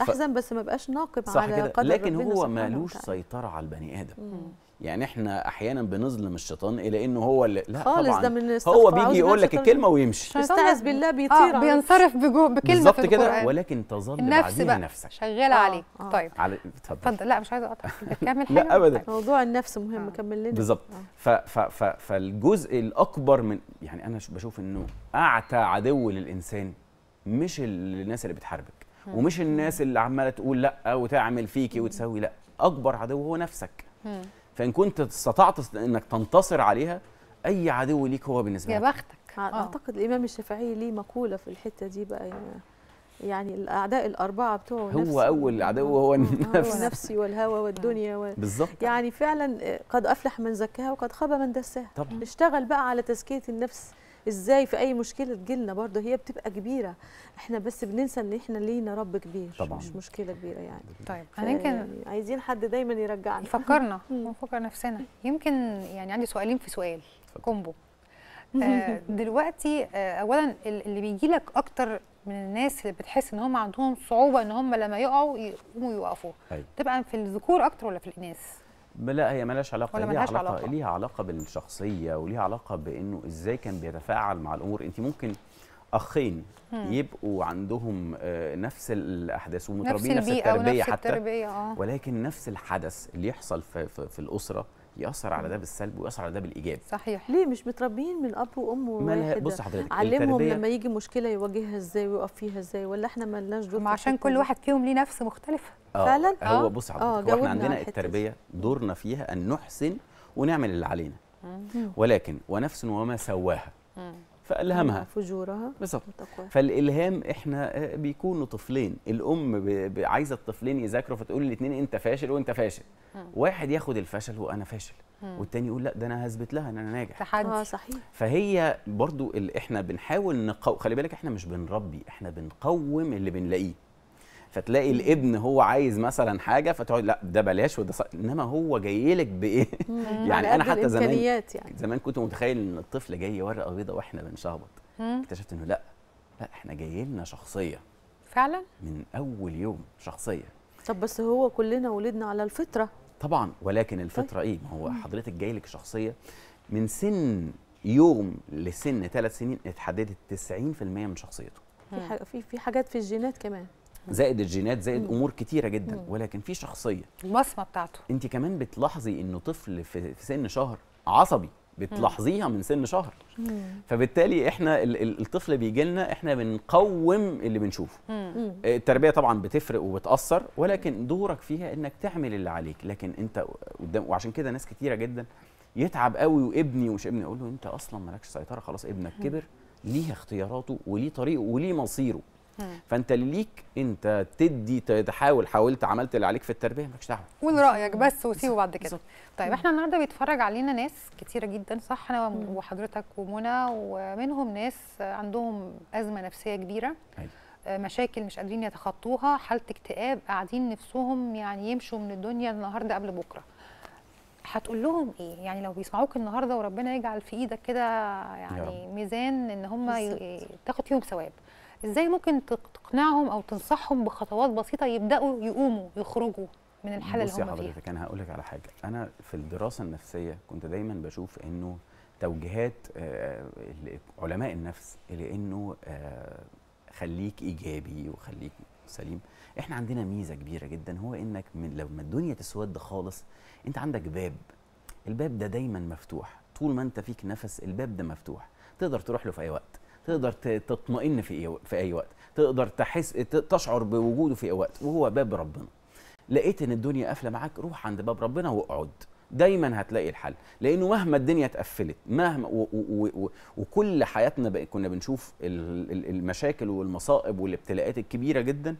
Speaker 3: أحزن بس ما بقاش ناقم على قدر
Speaker 2: لكن هو مالوش. سيطرة على البني آدم
Speaker 3: مم.
Speaker 2: يعني إحنا أحيانا بنظلم الشيطان إلى إنه هو اللي لا
Speaker 3: خالص
Speaker 2: طبعا
Speaker 3: ده من
Speaker 2: هو بيجي يقول لك الكلمة ويمشي
Speaker 3: استعذ بالله بيطير
Speaker 1: آه
Speaker 3: على
Speaker 1: بينصرف بجو بكلمة
Speaker 2: بالظبط
Speaker 1: في
Speaker 2: كده. ولكن تظل
Speaker 1: النفس بقى
Speaker 2: نفسك
Speaker 1: شغالة
Speaker 3: آه،
Speaker 1: عليك
Speaker 3: آه.
Speaker 1: طيب
Speaker 2: على اتفضل
Speaker 1: اتفضل لا مش عايزة أقطع كمل
Speaker 2: لا
Speaker 1: حاجة.
Speaker 2: أبداً.
Speaker 1: طيب.
Speaker 3: موضوع النفس مهم
Speaker 1: آه.
Speaker 3: كمل لنا
Speaker 2: بالظبط
Speaker 3: آه.
Speaker 2: ف ف ف فالجزء الأكبر من يعني أنا بشوف إنه أعتى عدو للإنسان مش ال- الناس اللي بتحاربك ومش الناس اللي عمالة تقول لأ وتعمل فيكي وتسوي لأ أكبر عدو هو نفسك
Speaker 1: مم.
Speaker 2: فإن كنت استطعت إنك تنتصر عليها أي عدو ليك هو بالنسبة
Speaker 1: يا
Speaker 2: لك.
Speaker 1: بختك.
Speaker 3: ع-
Speaker 1: آه.
Speaker 3: أعتقد الإمام الشافعي ليه مقولة في الحتة دي بقى يعني, يعني الأعداء الأربعة بتوعه
Speaker 2: هو
Speaker 3: نفسي
Speaker 2: أول عدو هو
Speaker 3: آه،
Speaker 2: النفس.
Speaker 3: هو نفسي والهوى والدنيا و...
Speaker 2: بالظبط.
Speaker 3: يعني فعلا قد أفلح من زكاها وقد خاب من دساها.
Speaker 2: طبعا.
Speaker 3: نشتغل بقى على تزكية النفس إزاي في اي مشكلة تجيلنا برضه هي بتبقى كبيرة. إحنا بس بننسى ان إحنا لينا رب كبير
Speaker 2: طبعاً.
Speaker 3: مش مشكلة كبيرة يعني.
Speaker 1: طيب أنا يمكن
Speaker 3: يعني عايزين حد دايما يرجعنا.
Speaker 1: يفكرنا. ونفكر نفسنا. يمكن يعني عندي سؤالين في سؤال كومبو. آه دلوقتي آه اولا ال- اللي بيجي لك أكتر من الناس اللي بتحس إن هم عندهم صعوبة إن هم لما يقعوا يقوموا يوقفوا
Speaker 2: أيوة.
Speaker 1: تبقى في الذكور أكتر ولا في الإناث؟
Speaker 2: لا هي مالهاش علاقة
Speaker 1: ولا
Speaker 2: ليها
Speaker 1: ملهاش
Speaker 2: علاقة
Speaker 1: علاقة؟
Speaker 2: ليها علاقة بالشخصية وليها علاقة بإنه إزاي كان بيتفاعل مع الأمور انت ممكن أخين
Speaker 1: مم.
Speaker 2: يبقوا عندهم آه، نفس الأحداث
Speaker 1: نفس
Speaker 2: ومتربيين نفس التربيه
Speaker 1: ونفس
Speaker 2: حتى
Speaker 1: التربية آه
Speaker 2: ولكن نفس الحدث اللي يحصل في, في, في الأسرة يأثر على ده بالسلب ويأثر على ده بالإيجاب
Speaker 1: صحيح
Speaker 3: ليه مش متربيين من أب وأم
Speaker 2: ما لها
Speaker 3: واحد
Speaker 2: بص حضرتك
Speaker 3: علمهم
Speaker 2: التربية-
Speaker 3: لما يجي مشكلة يواجهها إزاي ويقف فيها إزاي ولا إحنا مالناش دور
Speaker 1: هم
Speaker 3: في
Speaker 1: عشان كل؟ واحد فيهم ليه نفس مختلفه
Speaker 2: آه،
Speaker 3: فعلاً؟
Speaker 2: هو
Speaker 1: آه.
Speaker 2: بص
Speaker 3: آه،
Speaker 2: حضرتك هو
Speaker 3: جاوبنا إحنا
Speaker 2: عندنا. التربية دورنا فيها أن نحسن ونعمل اللي علينا
Speaker 3: مم.
Speaker 2: ولكن ونفس وما سواها
Speaker 1: مم.
Speaker 2: فألهمها.
Speaker 3: فجورها.
Speaker 2: بالظبط. فالإلهام إحنا آه، بيكونوا طفلين. الأم عايزة الطفلين يذاكروا فتقول الاثنين أنت فاشل وأنت فاشل.
Speaker 1: مم.
Speaker 2: واحد ياخد الفشل وأنا فاشل. والتاني يقول لأ ده أنا هثبت لها إن أنا ناجح.
Speaker 1: تحدي.
Speaker 3: آه صحيح.
Speaker 2: فهي برضو ال... إحنا بنحاول نقو... خلي بالك إحنا مش بنربي إحنا بنقوم اللي بنلاقيه. فتلاقي الابن هو عايز مثلا حاجة فتقعد لأ ده بلاش وده ص... إنما هو جاي لك بايه يعني
Speaker 3: أنا
Speaker 2: حتى زمان
Speaker 3: يعني.
Speaker 2: زمان كنت متخيل إن الطفل جاي ورقه بيضاء وإحنا بنشخبط. اكتشفت إنه لأ لأ إحنا جاي لنا شخصية.
Speaker 1: فعلا؟
Speaker 2: من أول يوم شخصية.
Speaker 3: طب بس هو كلنا ولدنا على الفطرة.
Speaker 2: طبعا ولكن الفطرة إيه؟ ما هو حضرتك جاي لك شخصية. من سن يوم لسن ثلاث سنين اتحددت 90% من شخصيته.
Speaker 3: في في حاجات في الجينات كمان.
Speaker 2: زائد الجينات زائد
Speaker 3: مم.
Speaker 2: أمور كتيرة جدا
Speaker 3: مم.
Speaker 2: ولكن في شخصية
Speaker 1: البصمه بتاعته
Speaker 2: أنت كمان بتلاحظي انه طفل في في سن شهر عصبي بتلاحظيها من سن شهر فبالتالي إحنا ال- ال- الطفل بيجي لنا إحنا بنقوم اللي بنشوفه
Speaker 1: مم.
Speaker 3: مم.
Speaker 2: التربية طبعا بتفرق وبتأثر ولكن دورك فيها إنك تعمل اللي عليك لكن أنت قدام وعشان كده ناس كتيرة جدا يتعب قوي وابني ومش ابني أقول له أنت أصلا مالكش سيطرة خلاص ابنك كبر ليه اختياراته وليه طريقه وليه مصيره
Speaker 1: مم.
Speaker 2: فانت ليك انت تدي تحاول حاولت عملت اللي عليك في التربية مالكش دعوة.
Speaker 1: قول رأيك بس وسيبه بعد كده. طيب إحنا النهارده بيتفرج علينا ناس كتيرة جدا صح؟ أنا وحضرتك ومنى ومنهم ناس عندهم أزمة نفسية كبيرة
Speaker 2: أيوة.
Speaker 1: مشاكل مش قادرين يتخطوها حالة اكتئاب قاعدين نفسهم يعني يمشوا من الدنيا النهارده قبل بكرة. هتقول لهم إيه؟ يعني لو بيسمعوك النهارده وربنا يجعل في إيدك كده يعني ميزان إن هم تاخد فيهم ثواب. إزاي ممكن تق- تقنعهم أو تنصحهم بخطوات بسيطة يبدأوا يقوموا يخرجوا من الحالة
Speaker 2: بصي
Speaker 1: اللي هم فيها؟
Speaker 2: حضرتك أنا هقول لك على حاجة. أنا في الدراسة النفسية كنت دايما بشوف إنه توجيهات آه، علماء النفس إلى إنه آه، خليك إيجابي وخليك سليم إحنا عندنا ميزة كبيرة جدا هو إنك من لما الدنيا تسود خالص أنت عندك باب. الباب ده دايما مفتوح. طول ما أنت فيك نفس الباب ده مفتوح. تقدر تروح له في أي وقت. تقدر تطمئن في اي في أي وقت. تقدر تحس تشعر بوجوده في أي وقت وهو باب ربنا. لقيت إن الدنيا قافلة معاك روح عند باب ربنا واقعد دايما هتلاقي الحل. لأنه مهما الدنيا اتقفلت مهما و و و وكل حياتنا كنا بنشوف ال- ال- المشاكل والمصائب والابتلاءات الكبيرة جدا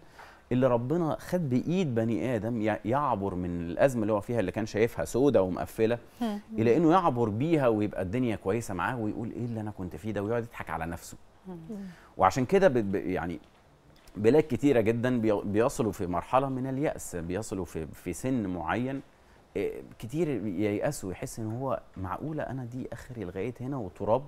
Speaker 2: اللي ربنا خد بإيد بني آدم يعبر من الأزمة اللي هو فيها اللي كان شايفها سودة
Speaker 1: ومقفلة.
Speaker 2: إلى إنه يعبر بيها ويبقى الدنيا كويسة معاه ويقول إيه اللي أنا كنت فيه ده ويقعد يضحك على نفسه. وعشان كده يعني بلاد كتيرة جدا بي- بيصلوا في مرحلة من اليأس بيصلوا في في سن معين إيه، كتير ييأسوا ويحس إن هو معقولة أنا دي آخري لغاية هنا وتراب؟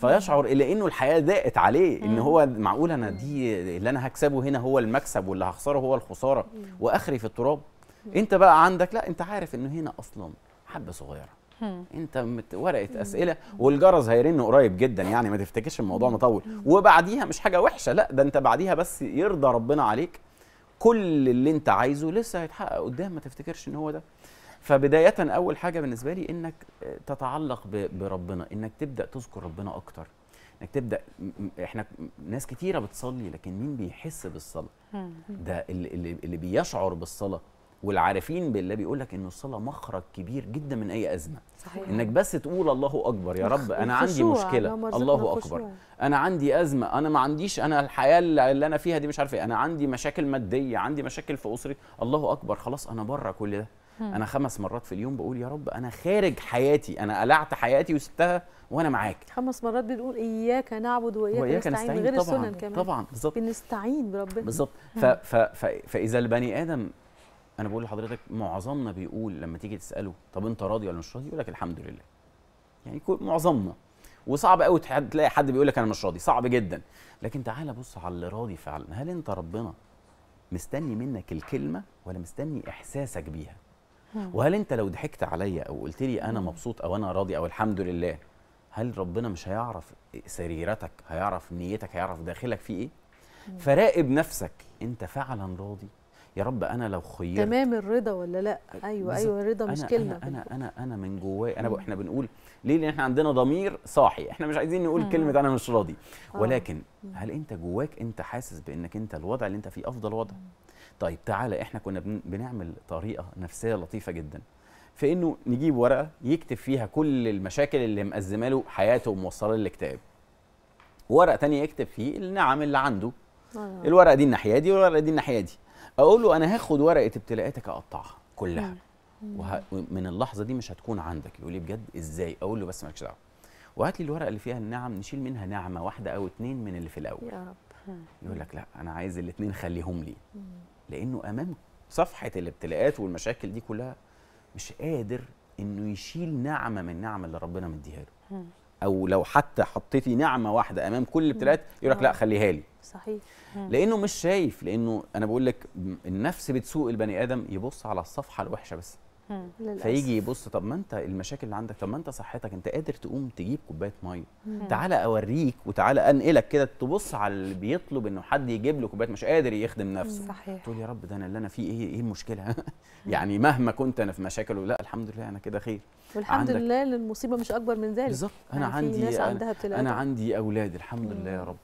Speaker 2: فيشعر إلى إنه الحياة ضاقت عليه
Speaker 1: إن.
Speaker 2: هو معقول أنا دي اللي أنا هكسبه هنا هو المكسب واللي هخسره هو الخسارة وآخري في التراب. أنت بقى عندك لا أنت عارف إنه هنا أصلا حبة
Speaker 1: صغيرة.
Speaker 2: أنت مت- ورقة أسئلة والجرس هيرن قريب جدا يعني ما تفتكرش الموضوع مطول. وبعديها مش حاجة وحشة لا ده أنت بعديها بس يرضى ربنا عليك. كل اللي أنت عايزه لسه هيتحقق قدام ما تفتكرش إن هو ده. فبداية أول حاجة بالنسبة لي إنك آه، تتعلق بربنا إنك تبدأ تذكر ربنا أكتر. إنك تبدأ إحنا ناس كتيرة بتصلي لكن مين بيحس
Speaker 1: بالصلاة.
Speaker 2: ده اللي, اللي, بيشعر بالصلاة. والعارفين بالله بيقول لك إن الصلاة مخرج كبير جدا من أي أزمة.
Speaker 1: صحيح.
Speaker 2: إنك بس تقول الله أكبر يا رب أنا عندي
Speaker 3: مشكلة.
Speaker 2: الله. أكبر. أنا عندي أزمة. أنا ما عنديش أنا الحياة اللي أنا فيها دي مش عارف إيه. أنا عندي مشاكل مادية عندي مشاكل في أسرتي. الله أكبر خلاص أنا بره كل ده. أنا خمس مرات في اليوم بقول يا رب أنا خارج حياتي أنا قلعت حياتي وسبتها وأنا معاك.
Speaker 3: خمس مرات بنقول إياك نعبد وإياك,
Speaker 2: وإياك
Speaker 3: نستعين
Speaker 2: نستعين
Speaker 3: غير
Speaker 2: طبعا
Speaker 3: السنن كمان.
Speaker 2: طبعا بالظبط.
Speaker 3: بنستعين بربنا.
Speaker 2: بالظبط. فإذا البني آدم أنا بقول لحضرتك معظمنا بيقول لما تيجي تسأله طب أنت راضي ولا مش راضي؟ يقول لك الحمد لله. يعني معظمنا. وصعب قوي تلاقي حد بيقول لك أنا مش راضي صعب جدا. لكن تعالى بص على اللي راضي فعلا. هل أنت ربنا مستني منك الكلمة ولا مستني إحساسك بيها؟ وهل انت لو ضحكت عليا أو قلت لي أنا مبسوط أو أنا راضي أو الحمد لله هل ربنا مش هيعرف سريرتك هيعرف نيتك هيعرف داخلك فيه إيه؟ فراقب نفسك انت فعلا راضي؟ يا رب أنا لو خيرت
Speaker 3: تمام الرضا ولا لا؟
Speaker 2: أيوه.
Speaker 3: أيوه الرضا مش
Speaker 2: أنا
Speaker 3: كلمة.
Speaker 2: أنا أنا أنا, أنا من جوايا أنا. إحنا بنقول ليه؟ لأن إحنا عندنا ضمير صاحي. إحنا مش عايزين نقول كلمة أنا مش راضي.
Speaker 3: آه.
Speaker 2: ولكن هل أنت جواك أنت حاسس بإنك أنت الوضع اللي أنت فيه أفضل وضع؟ طيب تعالى إحنا كنا بن... بنعمل طريقة نفسية لطيفة جدا في إنه نجيب ورقة يكتب فيها كل المشاكل اللي مأزمة له حياته وموصلة للاكتئاب. ورقة تانية يكتب فيه النعم اللي عنده.
Speaker 3: آه.
Speaker 2: الورقة دي الناحية دي والورقة دي الناحية دي. أقول له أنا هاخد ورقة ابتلاءاتك اقطعها كلها. وه... من اللحظة دي مش هتكون عندك. يقول لي بجد إزاي؟ أقول له بس مالكش دعوة. وهات لي الورقة اللي فيها النعم نشيل منها نعمة واحدة أو اتنين من اللي في الأول.
Speaker 3: يا رب.
Speaker 2: يقول لك لا أنا عايز الاتنين خليهم لي. لأنه أمام صفحة الابتلاءات والمشاكل دي كلها مش قادر إنه يشيل نعمة من النعم اللي ربنا مديها له. أو لو حتى حطيتي نعمة واحدة أمام كل الابتلاءات يقول لك لا
Speaker 3: آه.
Speaker 2: خليها لي
Speaker 3: صحيح
Speaker 2: لأنه مش شايف لأنه أنا بقول لك النفس بتسوق البني آدم يبص على الصفحة الوحشة بس. فيجي يبص طب ما أنت المشاكل اللي عندك طب ما أنت صحتك أنت قادر تقوم تجيب كوباية
Speaker 3: مية.
Speaker 2: تعالى أوريك وتعالى أنقلك كده تبص على اللي بيطلب إنه حد يجيب له كوباية مش قادر يخدم نفسه.
Speaker 1: صحيح.
Speaker 2: تقول يا رب ده أنا اللي أنا فيه إيه إيه المشكلة؟ يعني مهما كنت أنا في مشاكل لا الحمد لله أنا كده خير.
Speaker 3: والحمد لله المصيبة مش أكبر من ذلك.
Speaker 2: بالظبط. أنا
Speaker 3: يعني
Speaker 2: عندي
Speaker 3: ناس
Speaker 2: أنا,
Speaker 3: عندها
Speaker 2: أنا عندي أولاد الحمد لله يا رب.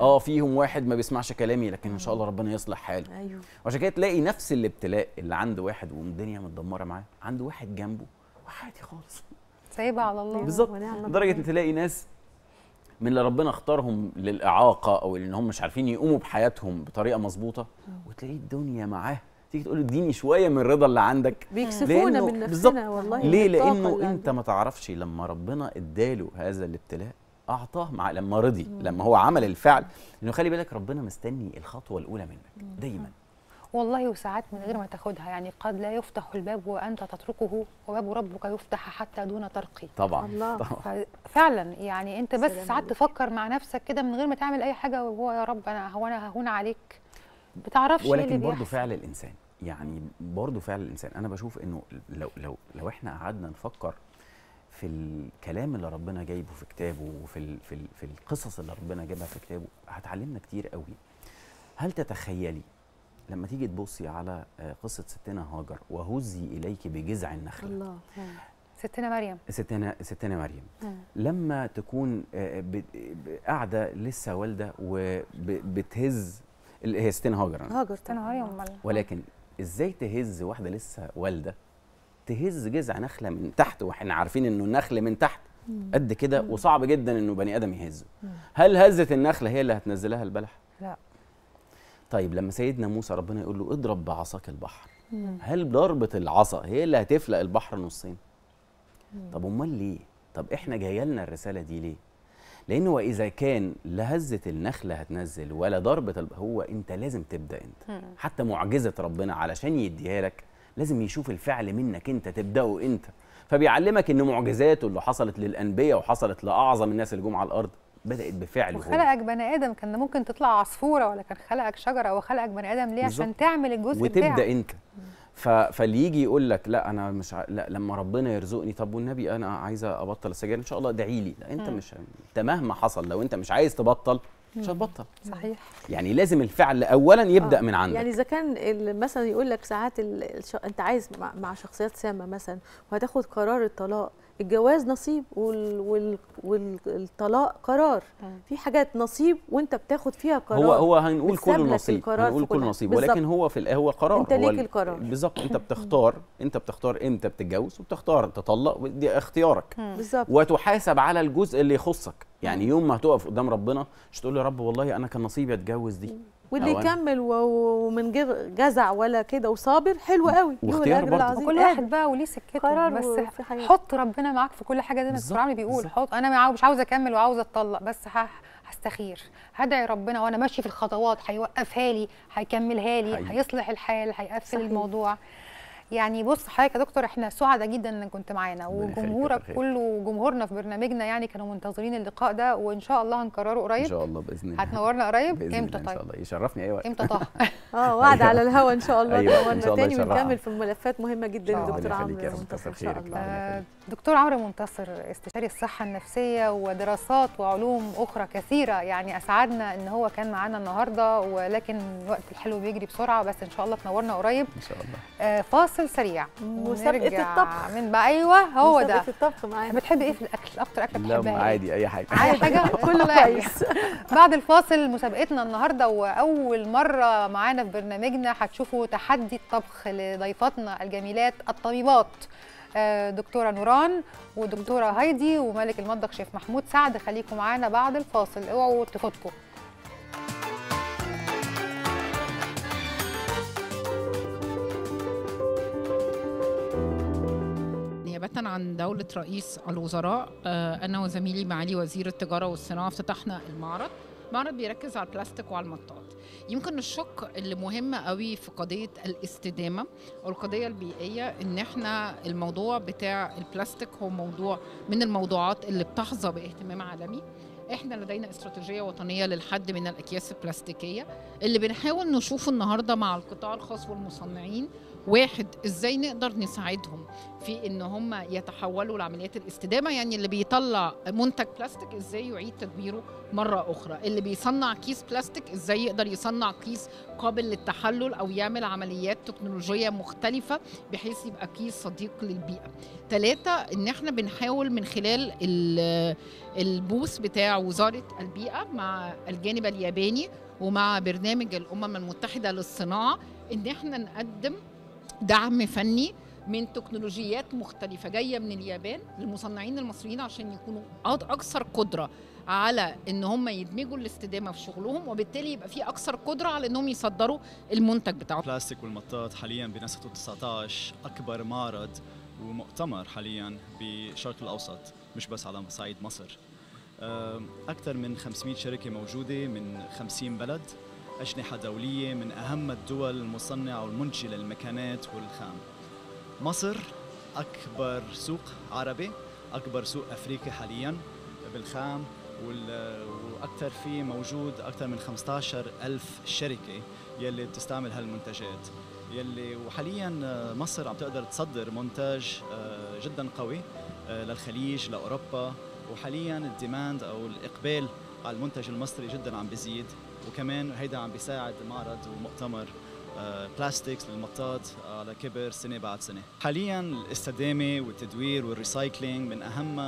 Speaker 2: آه فيهم واحد ما بيسمعش كلامي لكن إن شاء الله ربنا يصلح حاله.
Speaker 3: أيوه.
Speaker 2: وعشان كده تلاقي نفس الابتلاء اللي عند واحد والدنيا متدمرة معاه عند واحد جنبه وعادي خالص.
Speaker 1: سايبة على الله.
Speaker 2: بالظبط. لدرجة
Speaker 3: إن.
Speaker 2: تلاقي ناس من اللي ربنا اختارهم للإعاقة أو إن هم مش عارفين يقوموا بحياتهم بطريقة مظبوطة وتلاقي الدنيا معاه. تيجي تقول له اديني شوية من الرضا اللي عندك.
Speaker 3: بيكسفونا من. نفسنا والله
Speaker 2: ليه؟ لأنه
Speaker 3: أنت.
Speaker 2: ما تعرفش لما ربنا اداله هذا الابتلاء أعطاه مع لما رضي لما هو عمل الفعل. انه خلي بالك ربنا مستني الخطوة الأولى منك دايما.
Speaker 1: والله وساعات من غير ما تاخدها يعني قد لا يفتح الباب وأنت تتركه وباب ربك يفتح حتى دون ترقي.
Speaker 2: طبعا.
Speaker 3: الله.
Speaker 2: طبعا.
Speaker 1: فعلا يعني أنت بس ساعات. تفكر مع نفسك كده من غير ما تعمل أي حاجة وهو يا رب أنا هو أنا ههون عليك. بتعرفش إيه اللي
Speaker 2: ولكن برضه
Speaker 1: بيحصل.
Speaker 2: فعل الإنسان يعني برضه فعل الإنسان. أنا بشوف إنه لو لو لو إحنا قعدنا نفكر في الكلام اللي ربنا جايبه في كتابه وفي ال في, ال في القصص اللي ربنا جايبها في كتابه هتعلمنا كتير قوي هل تتخيلي لما تيجي تبصي على آه، قصة ستنا هاجر وهزي إليك بجذع النخلة
Speaker 3: الله
Speaker 1: ستنا مريم
Speaker 2: ستنا ستنا مريم
Speaker 1: مم.
Speaker 2: لما تكون آه، قاعدة لسه والدة وبتهز هي ستنا هاجر.
Speaker 3: هاجر
Speaker 1: ستنا. مريم
Speaker 2: ولكن إزاي تهز واحدة لسه والدة تهز جذع نخلة من تحت وإحنا عارفين إنه النخل من تحت. قد كده وصعب جدا إنه بني آدم يهزه. هل هزة النخلة هي اللي هتنزلها البلح
Speaker 1: لا
Speaker 2: طيب لما سيدنا موسى ربنا يقول له اضرب بعصاك البحر. هل ضربة العصا هي اللي هتفلق البحر نصين طب أمال ليه طب إحنا جاية لنا الرسالة دي ليه لأنه وإذا كان لا هزة النخلة هتنزل ولا ضربة. هو أنت لازم تبدأ
Speaker 1: أنت.
Speaker 2: حتى معجزة ربنا علشان يديها لك لازم يشوف الفعل منك انت تبدأه انت. فبيعلمك إن معجزاته اللي حصلت للأنبياء وحصلت لأعظم الناس اللي جم على الأرض بدأت بفعله هو
Speaker 1: وخلقك بني آدم كان ممكن تطلع عصفورة ولا كان خلقك شجرة أو خلقك بني آدم ليه؟ عشان. تعمل الجزء
Speaker 2: وتبدأ
Speaker 1: بتاعك.
Speaker 2: انت. ف... فاللي يجي يقول لك لا أنا مش ع... لا لما ربنا يرزقني طب والنبي أنا عايزه أبطل السجاير؟ إن شاء الله ادعي لي. لا أنت
Speaker 1: مم.
Speaker 2: مش أنت مهما حصل لو أنت مش عايز تبطل مش هتبطل
Speaker 1: صحيح
Speaker 2: يعني لازم الفعل اولا يبدأ
Speaker 3: آه.
Speaker 2: من عندك
Speaker 3: يعني إذا كان مثلا يقول لك ساعات. أنت عايز مع, مع شخصيات سامة مثلا وهتاخد قرار الطلاق الجواز نصيب وال... وال... والطلاق قرار. في حاجات نصيب وانت بتاخد فيها قرار.
Speaker 2: هو هو هنقول كله
Speaker 3: لك
Speaker 2: نصيب. هنقول
Speaker 3: كل
Speaker 2: كله. نصيب. ولكن هو في هو قرار.
Speaker 3: انت ليك
Speaker 2: ال-
Speaker 3: القرار.
Speaker 2: بالظبط. انت بتختار انت بتختار إمتى بتتجوز وبتختار تطلق دي اختيارك.
Speaker 3: بالظبط.
Speaker 2: وتحاسب على الجزء اللي يخصك. يعني يوم ما هتقف قدام ربنا مش تقول يا رب والله أنا كان نصيبي أتجوز دي.
Speaker 3: واللي يكمل ومن غير جزع ولا كده وصابر حلو قوي
Speaker 2: واختيار برضه.
Speaker 3: قادر.
Speaker 1: واحد بقى وليه سكته
Speaker 3: قرار
Speaker 1: بس. حط ربنا معاك في كل حاجة زي ما عمرو بيقول. حط أنا مش عاوزه أكمل وعاوزه أتطلق بس هستخير هدعي ربنا وأنا ماشي في الخطوات هيوقفها لي هيكملها لي. هيصلح الحال هيقفل. الموضوع يعني بص حضرتك يا دكتور إحنا سعداء جدا انك كنت معانا. وجمهورك. كله وجمهورنا في برنامجنا يعني كانوا منتظرين اللقاء ده وإن شاء الله هنكرره
Speaker 2: إن
Speaker 1: قريب
Speaker 2: شاء الله بإذن الله.
Speaker 1: هتنورنا قريب؟ إمتى
Speaker 2: الله إن شاء
Speaker 1: طيب؟
Speaker 2: الله. يشرفني أي وقت.
Speaker 1: إمتى طه؟
Speaker 3: آه وعد على الهوا إن شاء الله.
Speaker 2: أيوة، إن
Speaker 3: تنورنا
Speaker 2: شاء الله
Speaker 3: تاني. ونكمل في ملفات مهمة جدا دكتور
Speaker 2: يخليك
Speaker 3: عمرو.
Speaker 2: يا رب،
Speaker 3: منتصر
Speaker 2: إن
Speaker 3: شاء. الله.
Speaker 1: دكتور عمرو منتصر استشاري الصحة النفسية ودراسات وعلوم أخرى كثيرة يعني أسعدنا إن هو كان معانا النهاردة ولكن الوقت الحلو بيجري بسرعة بس إن شاء الله تنورنا قريب.
Speaker 2: إن شاء الله.
Speaker 1: آه، فاصل سريع.
Speaker 3: مسابقة الطبخ.
Speaker 1: من بقى. أيوه هو ده.
Speaker 3: مسابقة الطبخ معانا.
Speaker 1: بتحبي إيه في الأكل؟ أكتر أكلة
Speaker 2: لا
Speaker 1: بتحبها إيه؟
Speaker 2: عادي أي حاجة.
Speaker 1: أي حاجة؟
Speaker 3: كله. كويس.
Speaker 1: بعد الفاصل مسابقتنا النهارده وأول مرة معانا في برنامجنا هتشوفوا تحدي الطبخ لضيفاتنا الجميلات الطبيبات. دكتورة نوران ودكتورة هايدي وملك المطبخ شيف محمود سعد. خليكم معانا بعد الفاصل. اوعوا تفوتكم.
Speaker 4: نيابة عن دولة رئيس الوزراء آه، أنا وزميلي معالي وزير التجارة والصناعة افتتحنا المعرض. معرض بيركز على البلاستيك وعلى المطاط. يمكن الشق اللي مهم قوي في قضية الاستدامة أو القضية البيئية إن إحنا الموضوع بتاع البلاستيك هو موضوع من الموضوعات اللي بتحظى باهتمام عالمي. إحنا لدينا استراتيجية وطنية للحد من الأكياس البلاستيكية اللي بنحاول نشوفه النهارده مع القطاع الخاص والمصنعين واحد إزاي نقدر نساعدهم في إن هم يتحولوا لعمليات الاستدامة؟ يعني اللي بيطلع منتج بلاستيك إزاي يعيد تدبيره مرة أخرى؟ اللي بيصنع كيس بلاستيك إزاي يقدر يصنع كيس قابل للتحلل أو يعمل عمليات تكنولوجية مختلفة بحيث يبقى كيس صديق للبيئة؟ ثلاثة إن إحنا بنحاول من خلال ال- البوث بتاع وزارة البيئة مع الجانب الياباني ومع برنامج الأمم المتحدة للصناعة إن إحنا نقدم دعم فني من تكنولوجيات مختلفة جاية من اليابان للمصنعين المصريين عشان يكونوا أكثر قدرة على إن هم يدمجوا الاستدامة في شغلهم وبالتالي يبقى في أكثر قدرة على إنهم يصدروا المنتج بتاعهم.
Speaker 5: البلاستيك والمطاط حاليا بنسخته 19 أكبر معرض ومؤتمر حاليا بالشرق الأوسط مش بس على صعيد مصر. أكثر من 500 شركة موجودة من 50 بلد. أجنحة دولية من أهم الدول المصنعة والمنتجه للمكانات والخام. مصر أكبر سوق عربي أكبر سوق أفريقي حاليا بالخام وأكثر فيه موجود أكثر من 15 ألف شركة يلي بتستعمل هالمنتجات. يلي وحاليا آه، مصر عم تقدر تصدر منتج آه، جدا قوي آه، للخليج لأوروبا. وحاليا ال demand أو الإقبال على المنتج المصري جدا عم بيزيد وكمان هيدا عم بيساعد معرض ومؤتمر آه، Plastics للمطاط على كبر سنة بعد سنة. حاليا الاستدامة والتدوير وال recycling من أهم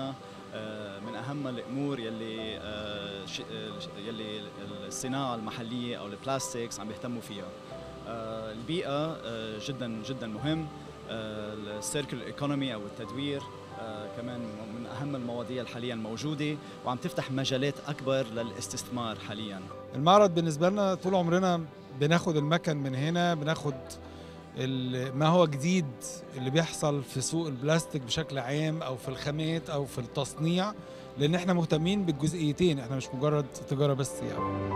Speaker 5: آه، من أهم الأمور يلي آه، آه، يلي الصناعة المحلية أو ال plastics عم بيهتموا فيها. آه، البيئة آه، جدا جدا مهم ال circular economy أو التدوير آه، كمان من أهم المواضيع الحاليا الموجوده وعم تفتح مجالات أكبر للاستثمار حاليا.
Speaker 6: المعرض بالنسبة لنا طول عمرنا بناخد المكن من هنا بناخد ما هو جديد اللي بيحصل في سوق البلاستيك بشكل عام أو في الخامات أو في التصنيع لأن إحنا مهتمين بالجزئيتين إحنا مش مجرد تجارة بس يعني.